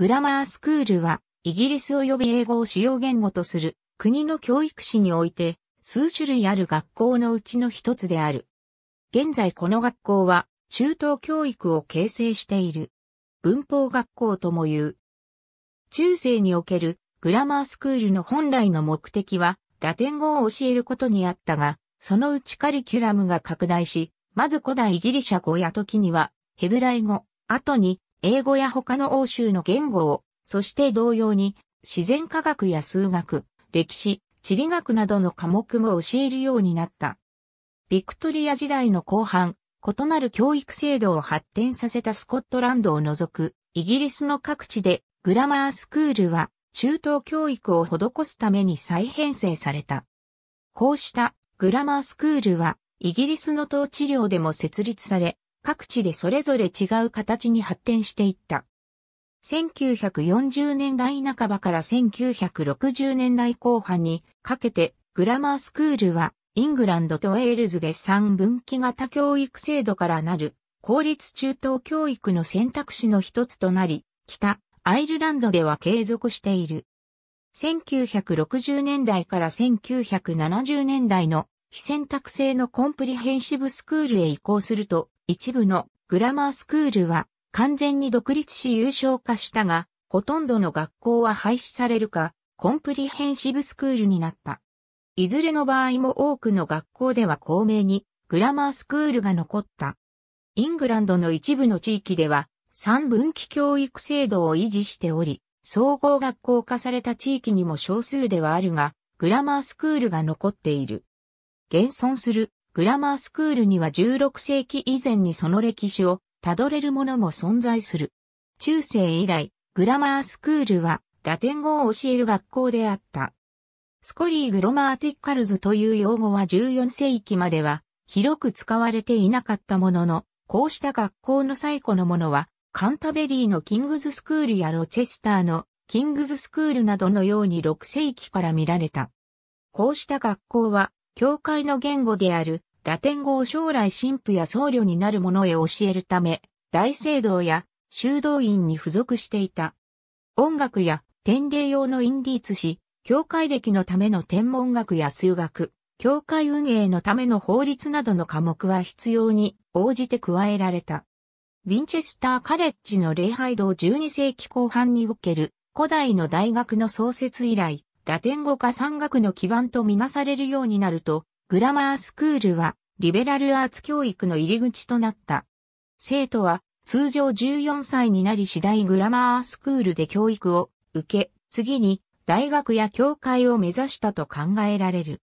グラマースクールは、イギリス及び英語を主要言語とする国の教育史において、数種類ある学校のうちの一つである。現在この学校は、中等教育を形成している。文法学校とも言う。中世におけるグラマースクールの本来の目的は、ラテン語を教えることにあったが、そのうちカリキュラムが拡大し、まず古代ギリシャ語や時には、ヘブライ語、後に、英語や他の欧州の言語を、そして同様に、自然科学や数学、歴史、地理学などの科目も教えるようになった。ビクトリア時代の後半、異なる教育制度を発展させたスコットランドを除く、イギリスの各地でグラマースクールは中等教育を施すために再編成された。こうしたグラマースクールはイギリスの統治領でも設立され、各地でそれぞれ違う形に発展していった。1940年代半ばから1960年代後半にかけてグラマースクールはイングランドとウェールズで3分岐型教育制度からなる公立中等教育の選択肢の一つとなり、北アイルランドでは継続している。1960年代から1970年代の非選択制のコンプリヘンシブスクールへ移行すると、一部のグラマースクールは完全に独立し優勝化したが、ほとんどの学校は廃止されるか、コンプリヘンシブスクールになった。いずれの場合も多くの学校では公明にグラマースクールが残った。イングランドの一部の地域では三分岐教育制度を維持しており、総合学校化された地域にも少数ではあるが、グラマースクールが残っている。現存するグラマースクールには16世紀以前にその歴史をたどれるものも存在する。中世以来、グラマースクールはラテン語を教える学校であった。スコリーグロマーティッカルズという用語は14世紀までは広く使われていなかったものの、こうした学校の最古のものは、カンタベリーのキングズスクールやロチェスターのキングズスクールなどのように6世紀から見られた。こうした学校は教会の言語であるラテン語を将来神父や僧侶になる者へ教えるため、大聖堂や修道院に付属していた。音楽や典礼用のインディーツ誌、教会歴のための天文学や数学、教会運営のための法律などの科目は必要に応じて加えられた。ウィンチェスターカレッジの礼拝堂12世紀後半における古代の大学の創設以来、ラテン語か山学の基盤とみなされるようになると、グラマースクールはリベラルアーツ教育の入り口となった。生徒は通常14歳になり次第グラマースクールで教育を受け、次に大学や教会を目指したと考えられる。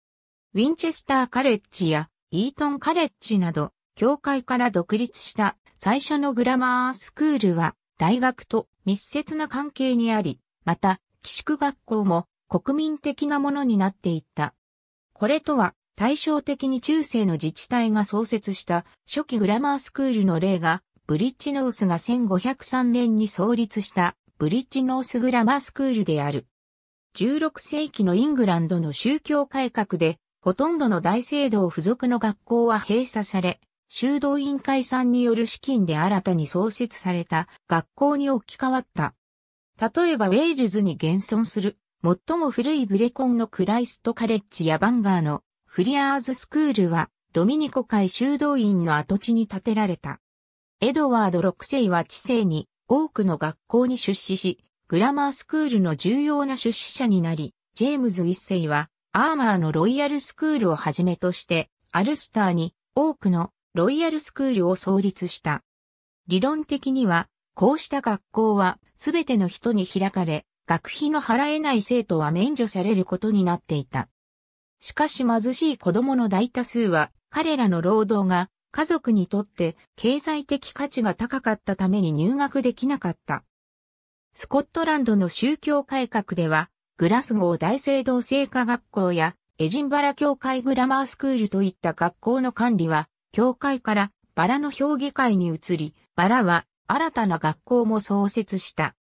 ウィンチェスターカレッジやイートンカレッジなど、教会から独立した最初のグラマースクールは大学と密接な関係にあり、また、寄宿学校も国民的なものになっていった。これとは対照的に中世の自治体が創設した初期グラマースクールの例が、ブリッジノースが1503年に創立したブリッジノースグラマースクールである。16世紀のイングランドの宗教改革で、ほとんどの大聖堂付属の学校は閉鎖され、修道院解散による資金で新たに創設された学校に置き換わった。例えばウェールズに現存する最も古いブレコンのクライストカレッジやバンガーのフリアーズスクールはドミニコ会修道院の跡地に建てられた。エドワード6世は知性に多くの学校に出資し、グラマースクールの重要な出資者になり、ジェームズ1世はアーマーのロイヤルスクールをはじめとして、アルスターに多くのロイヤルスクールを創立した。理論的には、こうした学校はすべての人に開かれ、学費の払えない生徒は免除されることになっていた。しかし貧しい子供の大多数は、彼らの労働が家族にとって経済的価値が高かったために入学できなかった。スコットランドの宗教改革では、グラスゴー大聖堂聖火学校やエジンバラ教会グラマースクールといった学校の管理は、教会からバラの評議会に移り、バラは新たな学校も創設した。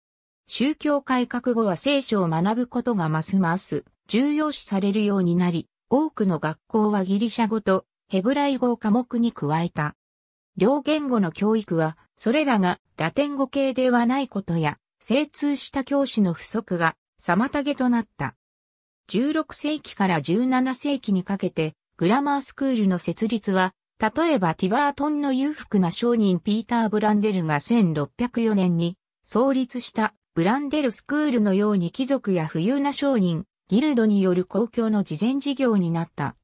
宗教改革後は聖書を学ぶことがますます重要視されるようになり、多くの学校はギリシャ語とヘブライ語を科目に加えた。両言語の教育は、それらがラテン語系ではないことや、精通した教師の不足が妨げとなった。16世紀から17世紀にかけて、グラマースクールの設立は、例えばティバートンの裕福な商人ピーター・ブランデルが1604年に創立したブランデルスクールのように貴族や富裕な商人、ギルドによる公共の事前事業になった。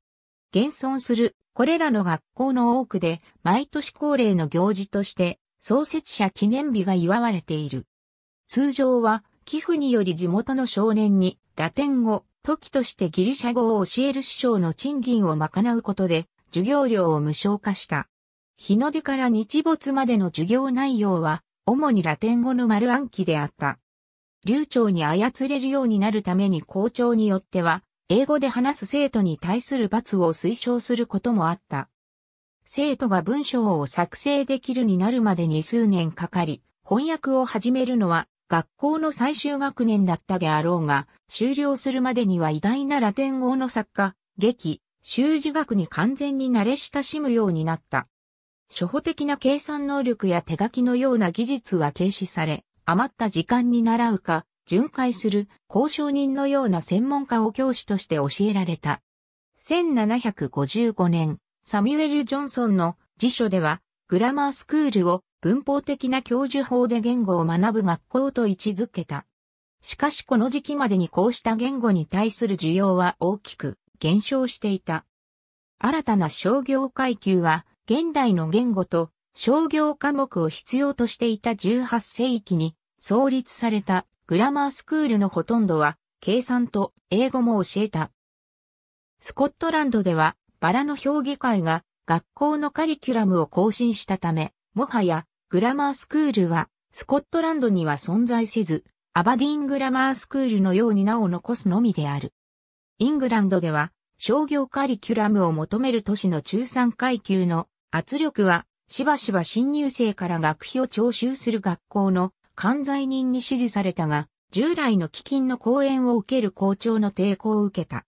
現存するこれらの学校の多くで毎年恒例の行事として創設者記念日が祝われている。通常は寄付により地元の少年にラテン語、時としてギリシャ語を教える師匠の賃金を賄うことで授業料を無償化した。日の出から日没までの授業内容は主にラテン語の丸暗記であった。流暢に操れるようになるために校長によっては、英語で話す生徒に対する罰を推奨することもあった。生徒が文章を作成できるになるまでに数年かかり、翻訳を始めるのは学校の最終学年だったであろうが、終了するまでには偉大なラテン語の作家、劇、習字学に完全に慣れ親しむようになった。初歩的な計算能力や手書きのような技術は停止され、余った時間に習うか、巡回する交渉人のような専門家を教師として教えられた。1755年、サミュエル・ジョンソンの辞書では、グラマースクールを文法的な教授法で言語を学ぶ学校と位置づけた。しかしこの時期までにこうした言語に対する需要は大きく減少していた。新たな商業階級は現代の言語と商業科目を必要としていた18世紀に創立されたグラマースクールのほとんどは計算と英語も教えた。スコットランドではバラの評議会が学校のカリキュラムを更新したため、もはやグラマースクールはスコットランドには存在せず、アバディングラマースクールのように名を残すのみである。イングランドでは商業カリキュラムを求める都市の中産階級の圧力はしばしば新入生から学費を徴収する学校の管財人に指示されたが、従来の基金の講演を受ける校長の抵抗を受けた。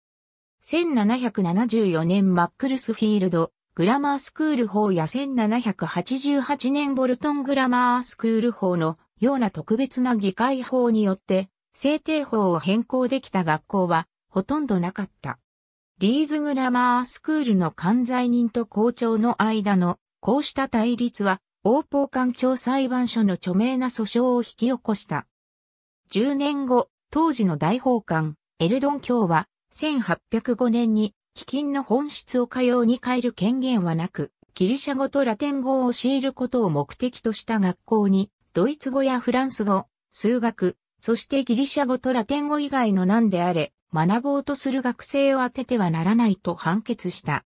1774年マックルスフィールド、グラマースクール法や1788年ボルトングラマースクール法のような特別な議会法によって制定法を変更できた学校はほとんどなかった。リーズグラマースクールの管財人と校長の間のこうした対立は、王法官庁裁判所の著名な訴訟を引き起こした。10年後、当時の大法官、エルドン教は、1805年に、基金の本質をかように変える権限はなく、ギリシャ語とラテン語を教えることを目的とした学校に、ドイツ語やフランス語、数学、そしてギリシャ語とラテン語以外の何であれ、学ぼうとする学生を当ててはならないと判決した。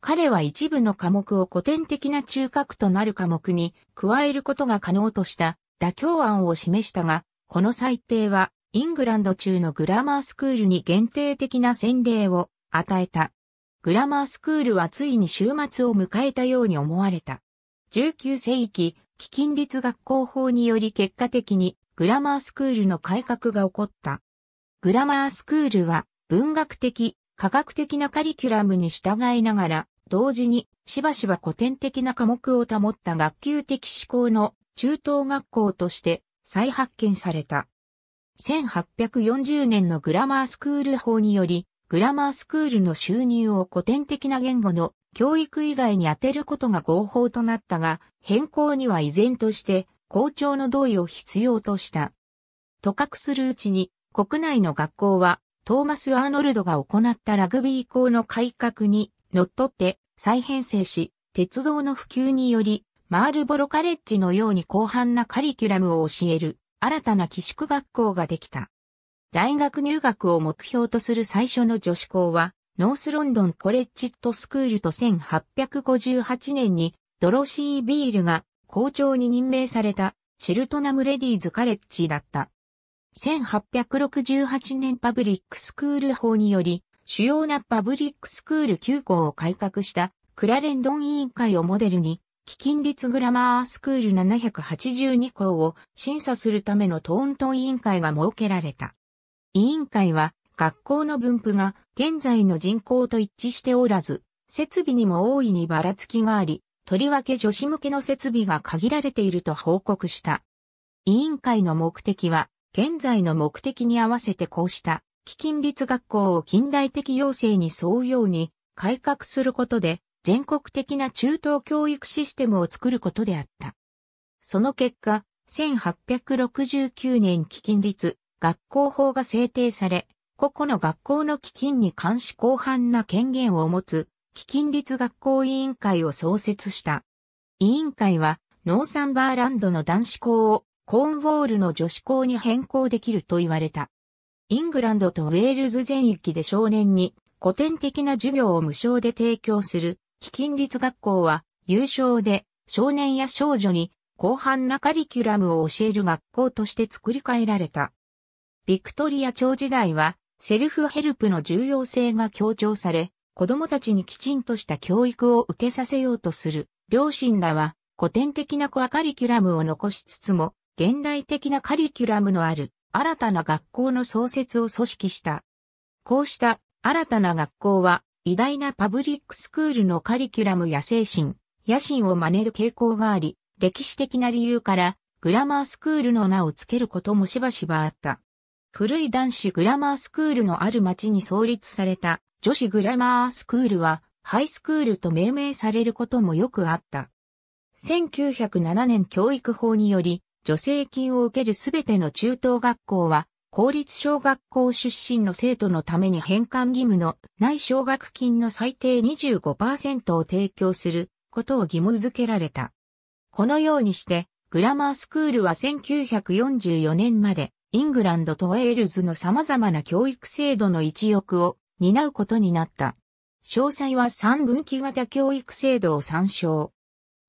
彼は一部の科目を古典的な中核となる科目に加えることが可能とした妥協案を示したが、この裁定はイングランド中のグラマースクールに限定的な洗礼を与えた。グラマースクールはついに終末を迎えたように思われた。19世紀、基金立学校法により結果的にグラマースクールの改革が起こった。グラマースクールは文学的、科学的なカリキュラムに従いながら、同時にしばしば古典的な科目を保った学級的思考の中等学校として再発見された。1840年のグラマースクール法により、グラマースクールの収入を古典的な言語の教育以外に充てることが合法となったが、変更には依然として校長の同意を必要とした。とかくするうちに国内の学校はトーマス・アーノルドが行ったラグビー校の改革に乗っ取って再編成し、鉄道の普及により、マールボロカレッジのように広範なカリキュラムを教える新たな寄宿学校ができた。大学入学を目標とする最初の女子校は、ノースロンドンコレッジットスクールと1858年にドロシー・ビールが校長に任命されたチェルトナム・レディーズ・カレッジだった。1868年パブリックスクール法により、主要なパブリックスクール9校を改革したクラレンドン委員会をモデルに、基金立グラマースクール782校を審査するためのトーントン委員会が設けられた。委員会は学校の分布が現在の人口と一致しておらず、設備にも大いにばらつきがあり、とりわけ女子向けの設備が限られていると報告した。委員会の目的は、現在の目的に合わせてこうした、基金立学校を近代的要請に沿うように改革することで、全国的な中等教育システムを作ることであった。その結果、1869年基金立学校法が制定され、個々の学校の基金に監視広範な権限を持つ、基金立学校委員会を創設した。委員会は、ノーサンバーランドの男子校をコーンウォールの女子校に変更できると言われた。イングランドとウェールズ全域で少年に古典的な授業を無償で提供する、基金立学校は、優勝で少年や少女に広範なカリキュラムを教える学校として作り変えられた。ビクトリア朝時代は、セルフヘルプの重要性が強調され、子供たちにきちんとした教育を受けさせようとする両親らは古典的なコアカリキュラムを残しつつも、現代的なカリキュラムのある新たな学校の創設を組織した。こうした新たな学校は偉大なパブリックスクールのカリキュラムや精神、野心を真似る傾向があり、歴史的な理由からグラマースクールの名を付けることもしばしばあった。古い男子グラマースクールのある町に創立された女子グラマースクールはハイスクールと命名されることもよくあった。1907年教育法により助成金を受けるすべての中等学校は公立小学校出身の生徒のために返還義務のない奨学金の最低25%を提供することを義務付けられた。このようにしてグラマースクールは1944年までイングランドとウェールズの様々な教育制度の一翼を担うことになった。詳細は三分岐型教育制度を参照。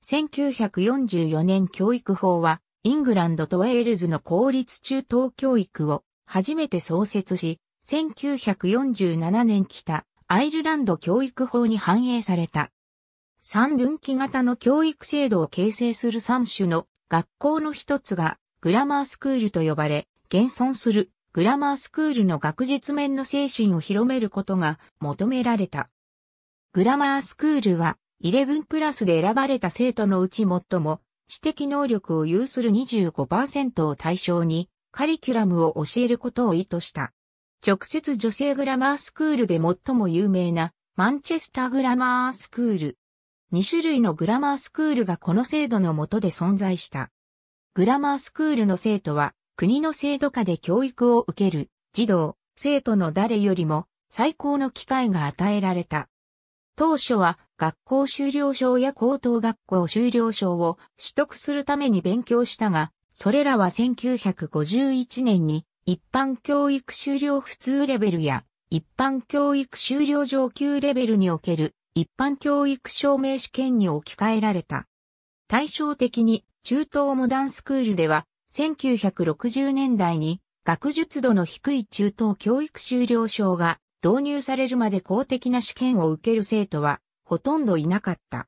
1944年教育法は、イングランドとウェールズの公立中等教育を初めて創設し、1947年北アイルランド教育法に反映された。三分岐型の教育制度を形成する三種の学校の一つがグラマースクールと呼ばれ、現存するグラマースクールの学術面の精神を広めることが求められた。グラマースクールは11プラスで選ばれた生徒のうち最も知的能力を有する25%を対象にカリキュラムを教えることを意図した。直接女性グラマースクールで最も有名なマンチェスターグラマースクール。2種類のグラマースクールがこの制度の下で存在した。グラマースクールの生徒は国の制度下で教育を受ける児童、生徒の誰よりも最高の機会が与えられた。当初は学校修了証や高等学校修了証を取得するために勉強したが、それらは1951年に一般教育修了普通レベルや一般教育修了上級レベルにおける一般教育証明試験に置き換えられた。対照的に中東モダンスクールでは1960年代に学術度の低い中等教育修了証が導入されるまで公的な試験を受ける生徒はほとんどいなかった。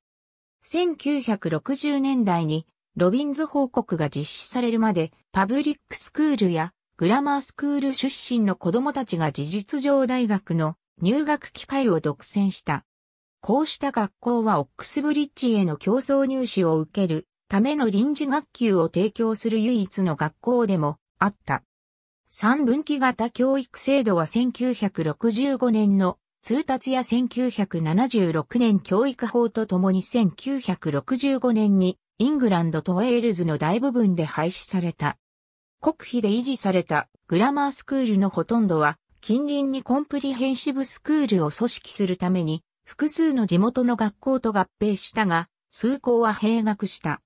1960年代にロビンズ報告が実施されるまでパブリックスクールやグラマースクール出身の子供たちが事実上大学の入学機会を独占した。こうした学校はオックスブリッジへの競争入試を受けるための臨時学級を提供する唯一の学校でもあった。三分岐型教育制度は1965年の通達や1976年教育法とともに1965年にイングランドとウェールズの大部分で廃止された。国費で維持されたグラマースクールのほとんどは近隣にコンプリヘンシブスクールを組織するために複数の地元の学校と合併したが、数校は閉学した。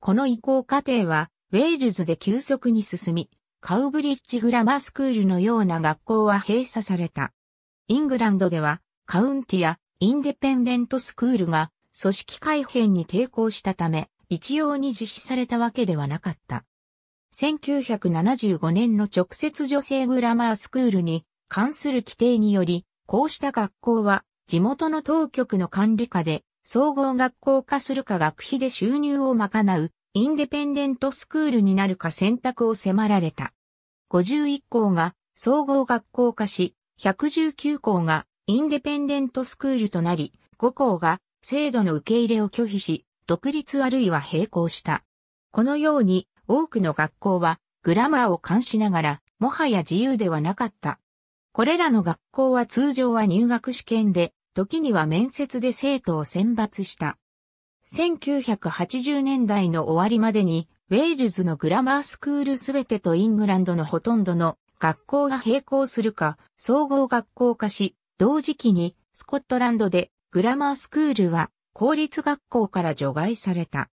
この移行過程は、ウェールズで急速に進み、カウブリッジグラマースクールのような学校は閉鎖された。イングランドでは、カウンティやインデペンデントスクールが組織改変に抵抗したため、一様に実施されたわけではなかった。1975年の直接女性グラマースクールに関する規定により、こうした学校は地元の当局の管理下で総合学校化するか学費で収入を賄うインデペンデントスクールになるか選択を迫られた。51校が総合学校化し、119校がインデペンデントスクールとなり、5校が制度の受け入れを拒否し、独立あるいは並行した。このように、多くの学校はグラマーを監視ながら、もはや自由ではなかった。これらの学校は通常は入学試験で、時には面接で生徒を選抜した。1980年代の終わりまでに、ウェールズのグラマースクールすべてとイングランドのほとんどの学校が並行するか、総合学校化し、同時期にスコットランドでグラマースクールは公立学校から除外された。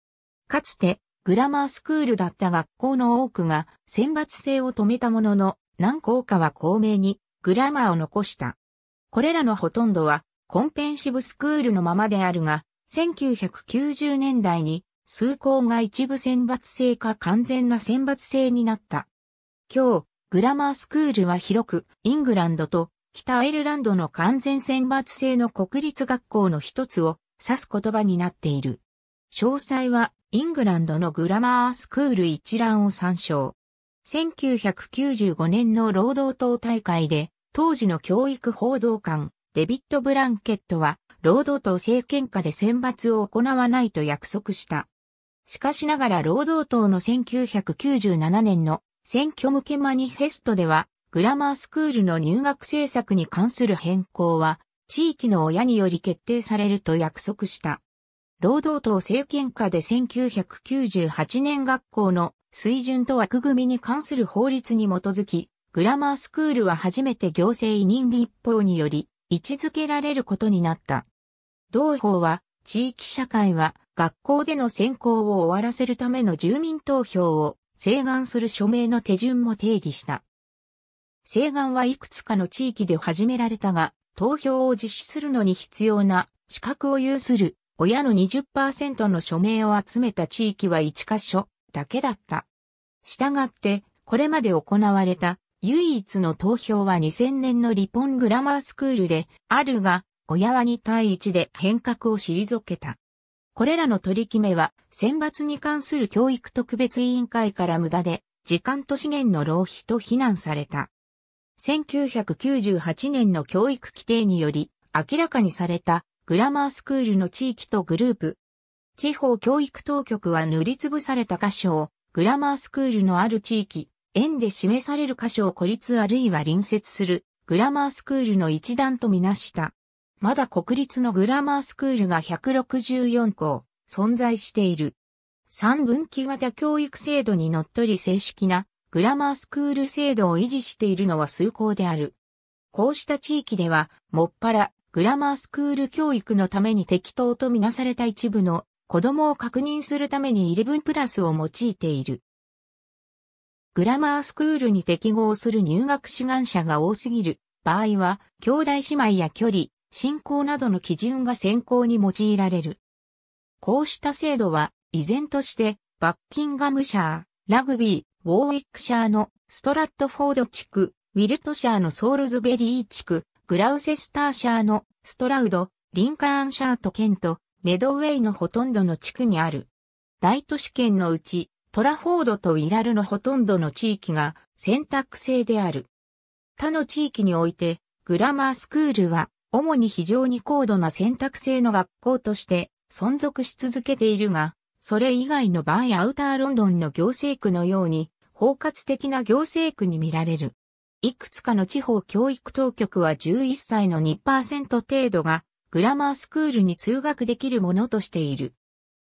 かつてグラマースクールだった学校の多くが選抜制を止めたものの何校かは公明にグラマーを残した。これらのほとんどはコンペンシブスクールのままであるが、1990年代に数校が一部選抜制か完全な選抜制になった。今日、グラマースクールは広くイングランドと北アイルランドの完全選抜制の国立学校の一つを指す言葉になっている。詳細はイングランドのグラマースクール一覧を参照。1995年の労働党大会で当時の教育報道官デビッド・ブランケットは労働党政権下で選抜を行わないと約束した。しかしながら労働党の1997年の選挙向けマニフェストではグラマースクールの入学政策に関する変更は地域の親により決定されると約束した。労働党政権下で1998年学校の水準と枠組みに関する法律に基づき、グラマースクールは初めて行政委任立法により位置づけられることになった。同法は、地域社会は学校での選考を終わらせるための住民投票を請願する署名の手順も定義した。請願はいくつかの地域で始められたが、投票を実施するのに必要な資格を有する親の20%の署名を集めた地域は1カ所だけだった。したがって、これまで行われた唯一の投票は2000年のリポングラマースクールであるが、親は2対1で変革を退けた。これらの取り決めは選抜に関する教育特別委員会から無駄で時間と資源の浪費と非難された。1998年の教育規定により明らかにされたグラマースクールの地域とグループ。地方教育当局は塗りつぶされた箇所を、グラマースクールのある地域、円で示される箇所を孤立あるいは隣接する、グラマースクールの一段とみなした。まだ国立のグラマースクールが164校、存在している。三分岐型教育制度にのっとり正式なグラマースクール制度を維持しているのは数校である。こうした地域では、もっぱらグラマースクール教育のために適当とみなされた一部の子供を確認するために11プラスを用いている。グラマースクールに適合する入学志願者が多すぎる場合は、兄弟姉妹や距離、信仰などの基準が選考に用いられる。こうした制度は、依然として、バッキンガムシャー、ラグビー、ウォーウィックシャーのストラットフォード地区、ウィルトシャーのソールズベリー地区、グラウセスターシャーのストラウド、リンカーンシャーとケント、メドウェイのほとんどの地区にある。大都市圏のうち、トラフォードとウィラルのほとんどの地域が選択制である。他の地域において、グラマースクールは、主に非常に高度な選択制の学校として存続し続けているが、それ以外の場合アウターロンドンの行政区のように、包括的な行政区に見られる。いくつかの地方教育当局は11歳の2%程度がグラマースクールに通学できるものとしている。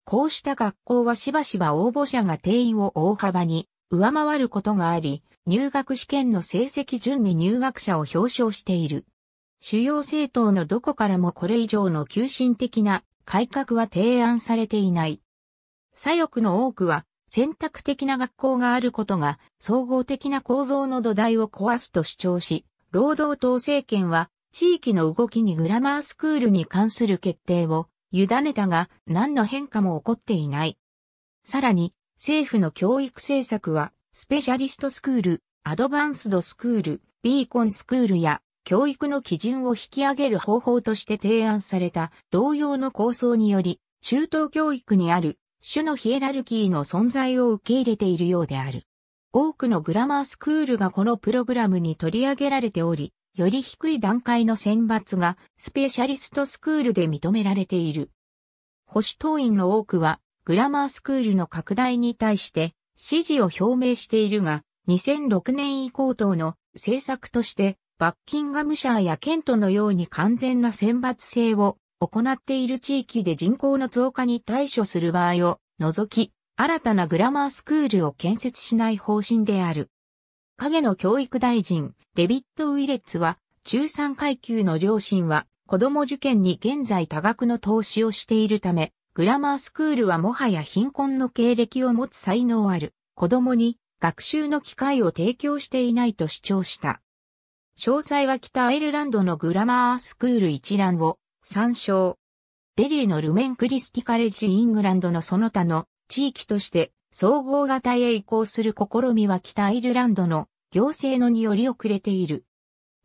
こうした学校はしばしば応募者が定員を大幅に上回ることがあり、入学試験の成績順に入学者を表彰している。主要政党のどこからもこれ以上の急進的な改革は提案されていない。左翼の多くは選択的な学校があることが総合的な構造の土台を壊すと主張し、労働党政権は地域の動きにグラマースクールに関する決定を委ねたが何の変化も起こっていない。さらに政府の教育政策はスペシャリストスクール、アドバンスドスクール、ビーコンスクールや教育の基準を引き上げる方法として提案された同様の構想により中等教育にある種のヒエラルキーの存在を受け入れているようである。多くのグラマースクールがこのプログラムに取り上げられており、より低い段階の選抜がスペシャリストスクールで認められている。保守党員の多くはグラマースクールの拡大に対して支持を表明しているが、2006年以降等の政策としてバッキンガムシャーやケントのように完全な選抜制を行っている地域で人口の増加に対処する場合を除き、新たなグラマースクールを建設しない方針である。影の教育大臣、デビッド・ウィレッツは、中産階級の両親は子供の受験に現在多額の投資をしているため、グラマースクールはもはや貧困の経歴を持つ才能ある子供に学習の機会を提供していないと主張した。詳細は北アイルランドのグラマースクール一覧を参照。デリーの Lumen Christi College イングランドのその他の地域として総合型へ移行する試みは北アイルランドの行政のにより遅れている。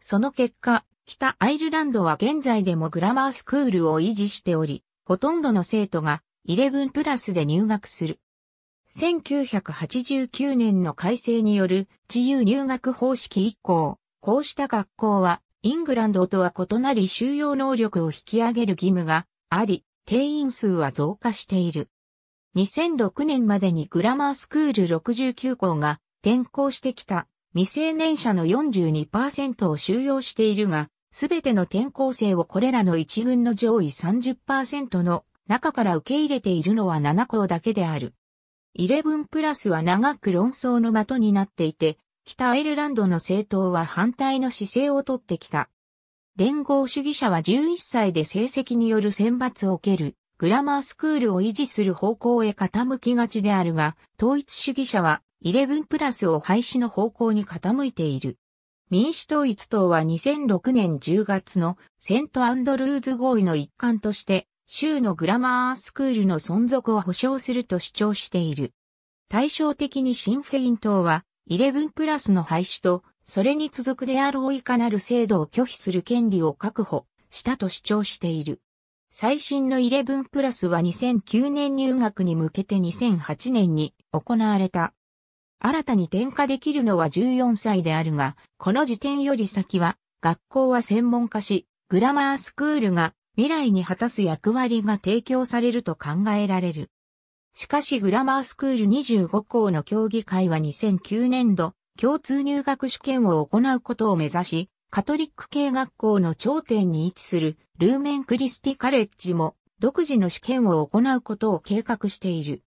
その結果、北アイルランドは現在でもグラマースクールを維持しており、ほとんどの生徒が11プラスで入学する。1989年の改正による自由入学方式以降、こうした学校は、イングランドとは異なり収容能力を引き上げる義務があり、定員数は増加している。2006年までにグラマースクール69校が転校してきた未成年者の42%を収容しているが、すべての転校生をこれらの一軍の上位30%の中から受け入れているのは7校だけである。11プラスは長く論争の的になっていて、北アイルランドの政党は反対の姿勢をとってきた。連合主義者は11歳で成績による選抜を受けるグラマースクールを維持する方向へ傾きがちであるが、統一主義者は11プラスを廃止の方向に傾いている。民主統一党は2006年10月のセントアンドルーズ合意の一環として州のグラマースクールの存続を保障すると主張している。対照的にシンフェイン党は11プラスの廃止と、それに続くであろういかなる制度を拒否する権利を確保したと主張している。最新の11プラスは2009年入学に向けて2008年に行われた。新たに転化できるのは14歳であるが、この時点より先は学校は専門化し、グラマースクールが未来に果たす役割が提供されると考えられる。しかしグラマースクール25校の協議会は2009年度、共通入学試験を行うことを目指し、カトリック系学校の頂点に位置するルーメンクリスティカレッジも独自の試験を行うことを計画している。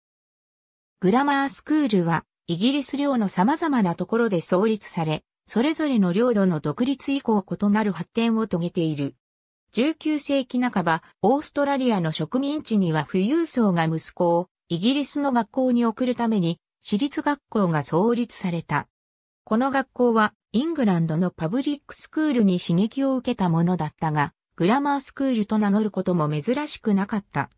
グラマースクールはイギリス領の様々なところで創立され、それぞれの領土の独立以降異なる発展を遂げている。19世紀半ば、オーストラリアの植民地には富裕層が息子をイギリスの学校に送るために私立学校が創立された。この学校はイングランドのパブリックスクールに刺激を受けたものだったが、グラマースクールと名乗ることも珍しくなかった。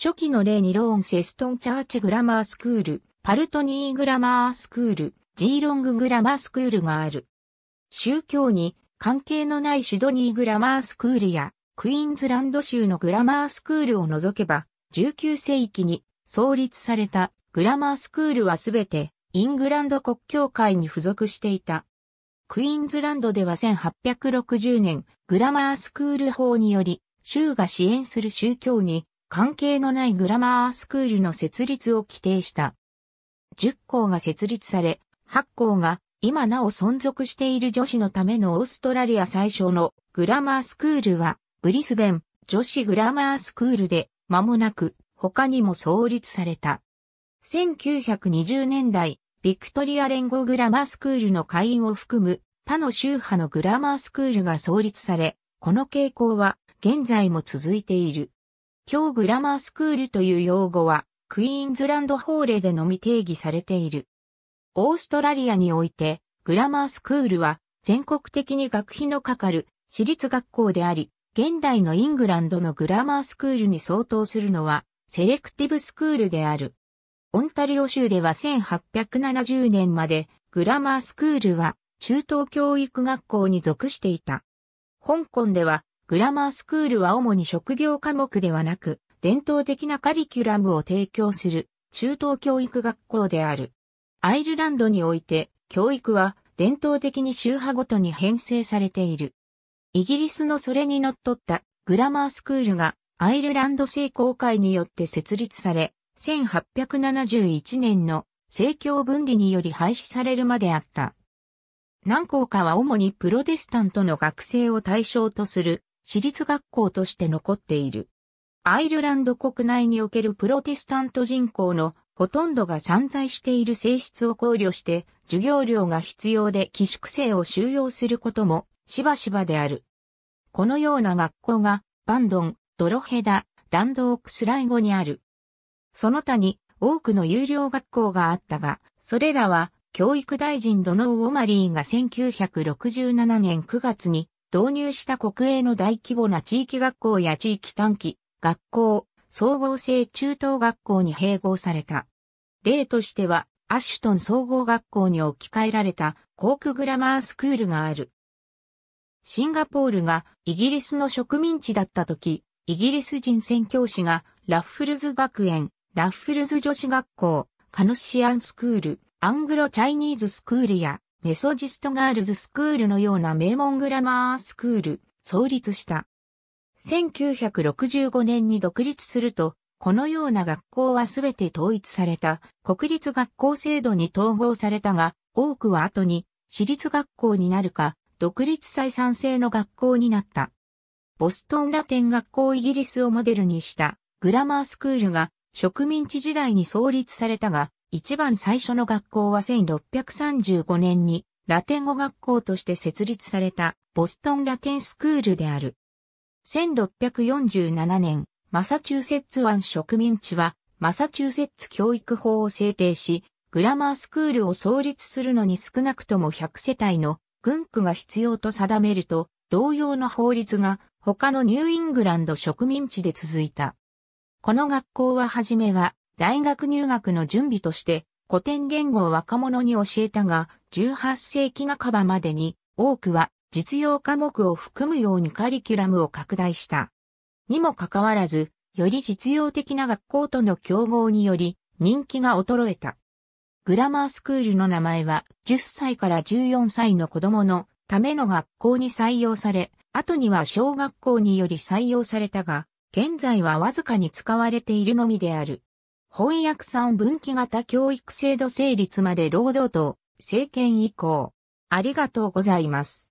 初期の例にローン・セストン・チャーチ・グラマースクール、パルトニー・グラマースクール、ジーロング・グラマースクールがある。宗教に関係のないシドニー・グラマースクールやクイーンズランド州のグラマースクールを除けば、19世紀に創立されたグラマースクールはすべてイングランド国教会に付属していた。クイーンズランドでは1860年グラマースクール法により州が支援する宗教に関係のないグラマースクールの設立を規定した。10校が設立され、8校が今なお存続している女子のためのオーストラリア最初のグラマースクールはブリスベン女子グラマースクールで間もなく他にも創立された。1920年代、ビクトリア連合グラマースクールの会員を含む他の宗派のグラマースクールが創立され、この傾向は現在も続いている。今日グラマースクールという用語はクイーンズランド法令でのみ定義されている。オーストラリアにおいてグラマースクールは全国的に学費のかかる私立学校であり、現代のイングランドのグラマースクールに相当するのはセレクティブスクールである。オンタリオ州では1870年までグラマースクールは中等教育学校に属していた。香港ではグラマースクールは主に職業科目ではなく伝統的なカリキュラムを提供する中等教育学校である。アイルランドにおいて教育は伝統的に宗派ごとに編成されている。イギリスのそれに則っったグラマースクールがアイルランド聖公会によって設立され、1871年の政教分離により廃止されるまであった。何校かは主にプロテスタントの学生を対象とする私立学校として残っている。アイルランド国内におけるプロテスタント人口のほとんどが散在している性質を考慮して授業料が必要で寄宿生を収容することもしばしばである。このような学校がバンドン、ドロヘダ、ダンドークスライゴにある。その他に多くの有料学校があったが、それらは教育大臣ドノー・オマリーが1967年9月に導入した国営の大規模な地域学校や地域短期、学校、総合性中等学校に併合された。例としては、アシュトン総合学校に置き換えられたコークグラマースクールがある。シンガポールがイギリスの植民地だった時、イギリス人宣教師がラッフルズ学園、ラッフルズ女子学校、カノシアンスクール、アングロチャイニーズスクールやメソジストガールズスクールのような名門グラマースクール、創立した。1965年に独立すると、このような学校はすべて統一された国立学校制度に統合されたが、多くは後に私立学校になるか、独立採算制の学校になった。ボストンラテン学校イギリスをモデルにしたグラマースクールが植民地時代に創立されたが、一番最初の学校は1635年にラテン語学校として設立されたボストンラテンスクールである。1647年、マサチューセッツ湾植民地はマサチューセッツ教育法を制定し、グラマースクールを創立するのに少なくとも100世帯の軍区が必要と定めると、同様の法律が他のニューイングランド植民地で続いた。この学校ははじめは大学入学の準備として古典言語を若者に教えたが、18世紀半ばまでに多くは実用科目を含むようにカリキュラムを拡大した。にもかかわらず、より実用的な学校との競合により人気が衰えた。グラマースクールの名前は10歳から14歳の子供のための学校に採用され、後には小学校により採用されたが、現在はわずかに使われているのみである。翻訳産分岐型教育制度成立まで労働党、政権以降。ありがとうございます。